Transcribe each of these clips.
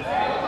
Amen.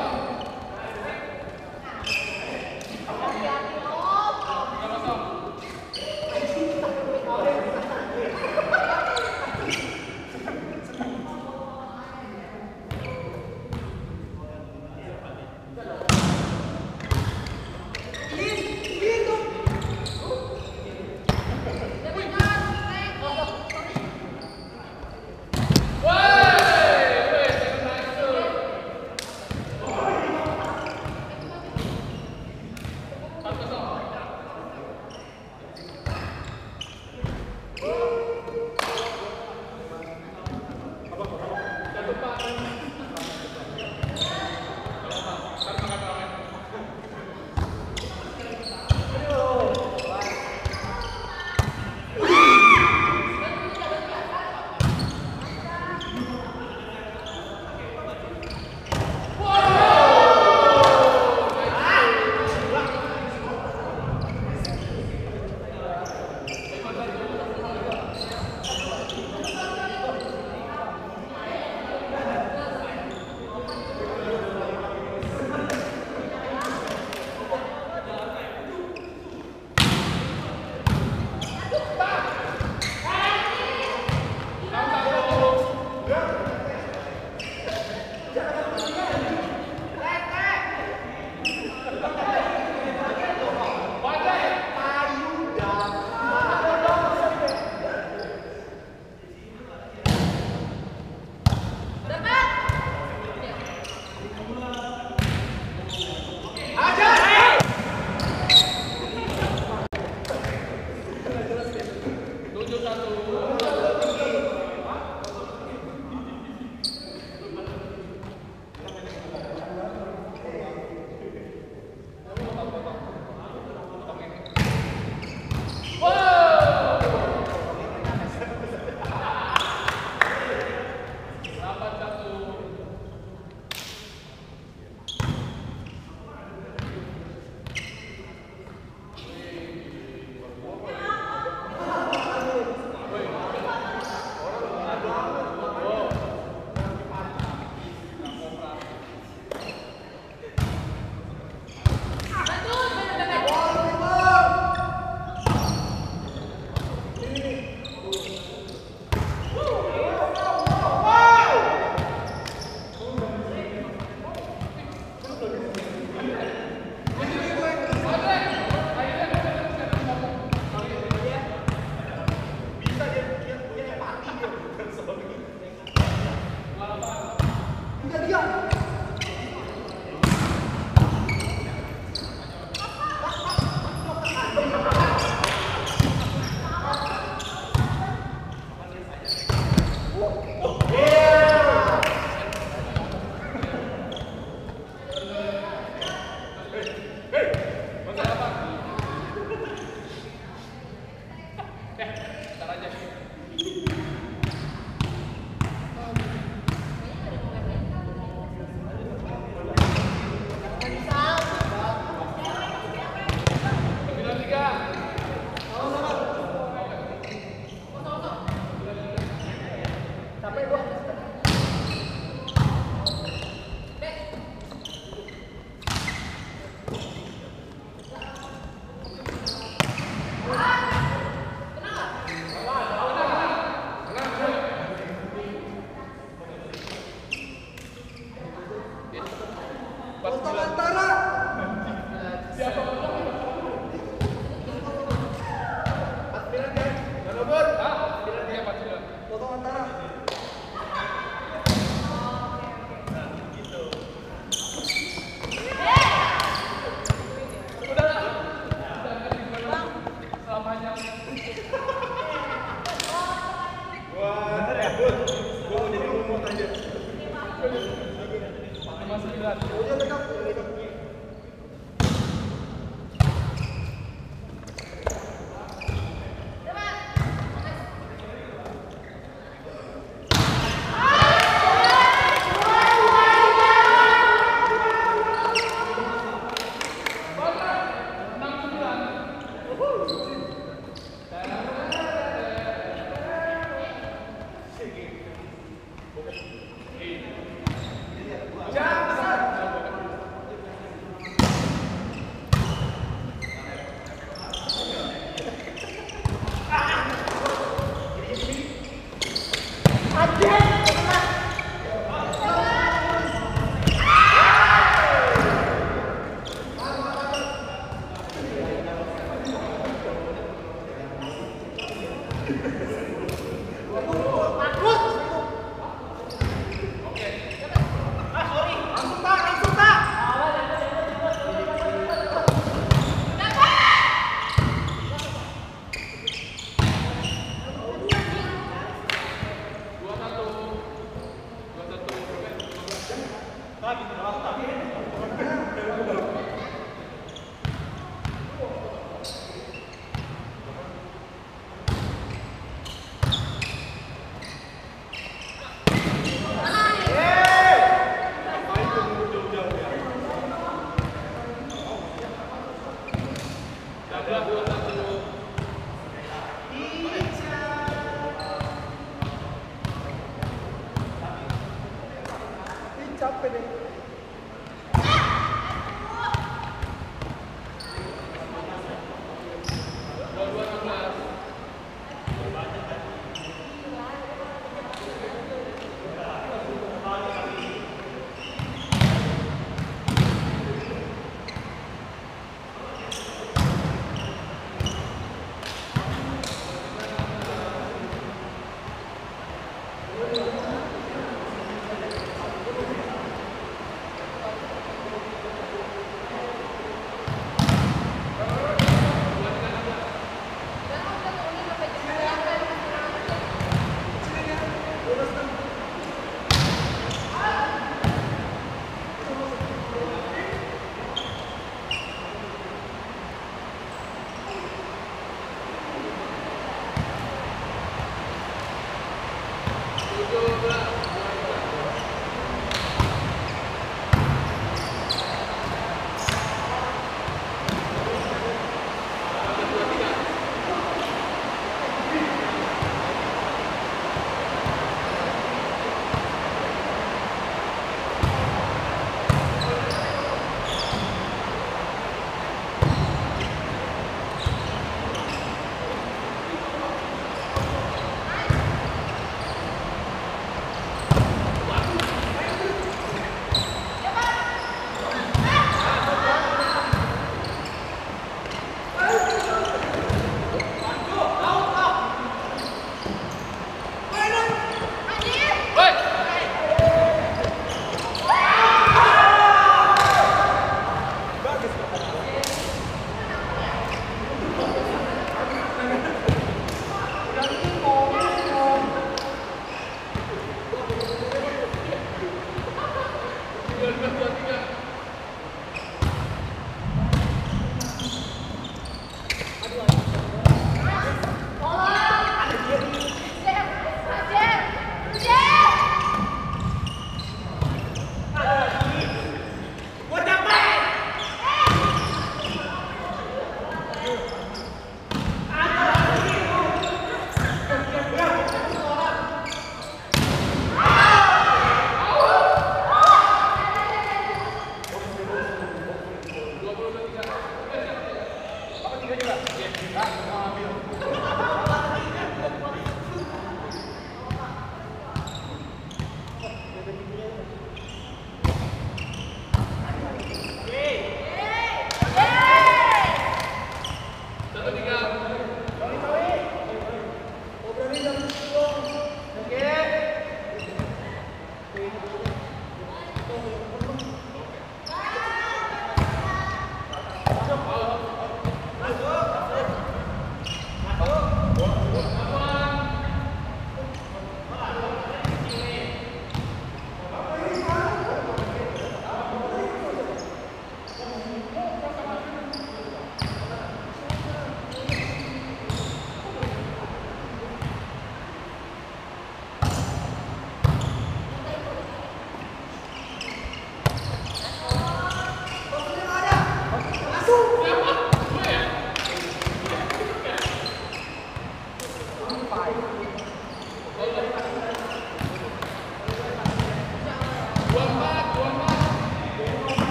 Masih gratifying.